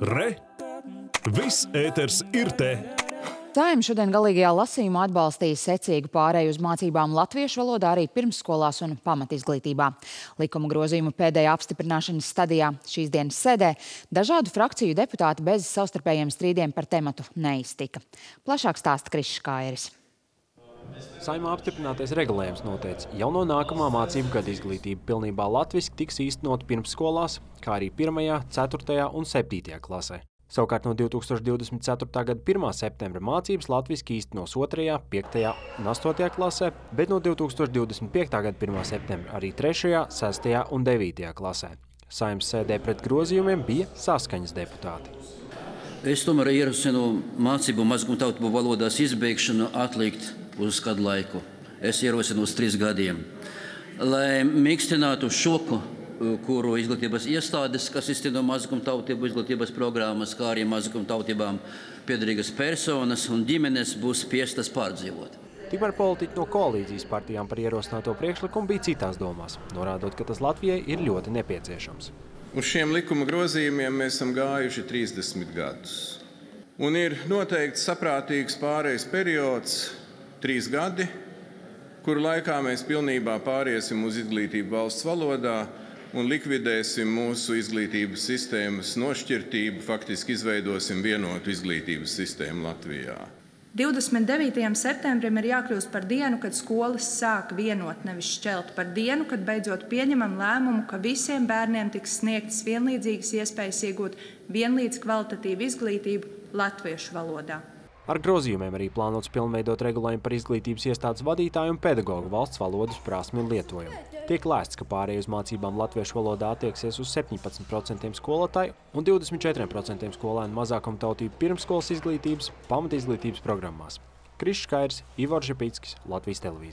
Re! Viss ēters ir te! Saim šodien galīgajā lasījumā atbalstīja secīgu pārēju uz mācībām latviešu valodā arī pirmsskolās un pamatizglītībā. Likuma grozījumu pēdējā apstiprināšanas stadijā šīs dienas sēdē dažādu frakciju deputāti bez savstarpējiem strīdiem par tematu neiztika. Plašāk stāsta Krišs Kairis. Saimā apstiprinātais regulējums noteica, jau no nākamā mācību gada izglītība pilnībā latviski tiks īstenot pirmsskolās, kā arī 1., 4. un 7. klasē. Savukārt no 2024. gada 1. septembra mācības latviski īstenos 2., 5. un 8. klasē, bet no 2025. gada 1. septembra arī 3., 6. un 9. klasē. Saimnes sēdē pret grozījumiem bija saskaņas deputāti. Es tomēr ierosinu mācību mazgumtautību valodās izbeigšanu atlikt uz kādu laiku. Es ierosinu uz trīs gadiem, lai mīkstinātu šoku, kuru izglītības iestādes, kas izteno mazgumtautību izglītības programmas, kā arī mazgumtautībām piedarīgas personas un ģimenes būs spiestas pārdzīvot. Tikmēr politiķi no koalīcijas partijām par ierosināto priekšlikumu bija citās domās, norādot, ka tas Latvijai ir ļoti nepieciešams. Uz šiem likuma grozījumiem mēs esam gājuši 30 gadus. Un ir noteikti saprātīgs pārejas periods, trīs gadi, kuru laikā mēs pilnībā pāriesim uz izglītību valsts valodā un likvidēsim mūsu izglītības sistēmas nošķirtību, faktiski izveidosim vienotu izglītības sistēmu Latvijā. 29. septembrim ir jākļūst par dienu, kad skolas sāk vienot, nevis šķelt, par dienu, kad beidzot pieņemam lēmumu, ka visiem bērniem tiks sniegtas vienlīdzīgas iespējas iegūt vienlīdz kvalitatīvu izglītību latviešu valodā. Ar grozījumiem arī plānots pilnveidot regulējumu par izglītības iestādes vadītāju un pedagogu valsts valodas prasmi un lietojumu. Tiek lēsts, ka pārēj uz mācībām latviešu valodā attieksies uz 17% skolotāju un 24% skolēnu mazākuma tautību pirmskolas izglītības, pamatizglītības programmās. Krišs Kairs, Ivor Žepickis, Latvijas televīzija.